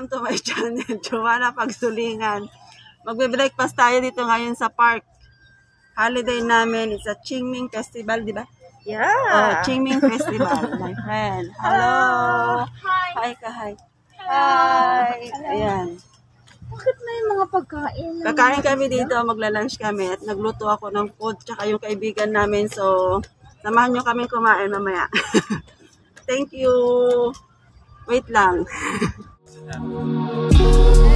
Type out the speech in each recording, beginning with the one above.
Welcome to my channel, Joanna Pagsulingan. Magbe-breakfast tayo dito ngayon sa park. Holiday namin, it's a Qingming Festival, di ba? Yeah. Oh, Qingming Festival, my friend. Hello. Hi. Hi ka, hi. Hi. Ayan. Bakit may mga pagkain? Kakain kami dito, magla-lunch kami at nagluto ako ng food tsaka yung kaibigan namin. So, samahan nyo kami kumain mamaya. Thank you. Wait lang. Yeah.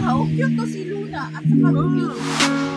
tao, cute to si Luna at saka Ruby.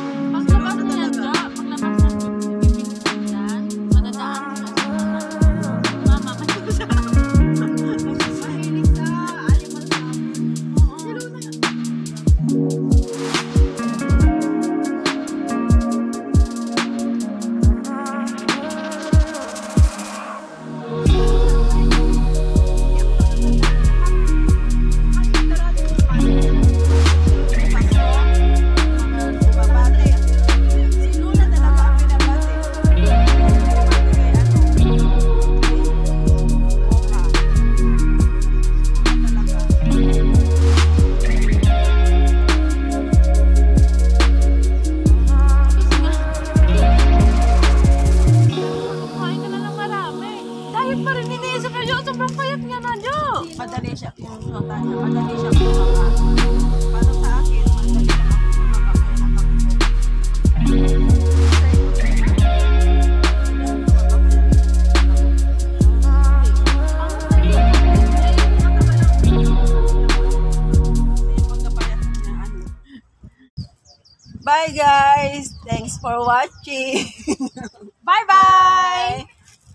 Bye guys! Thanks for watching! Bye-bye!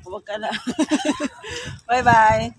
Huwag ka na. Bye-bye!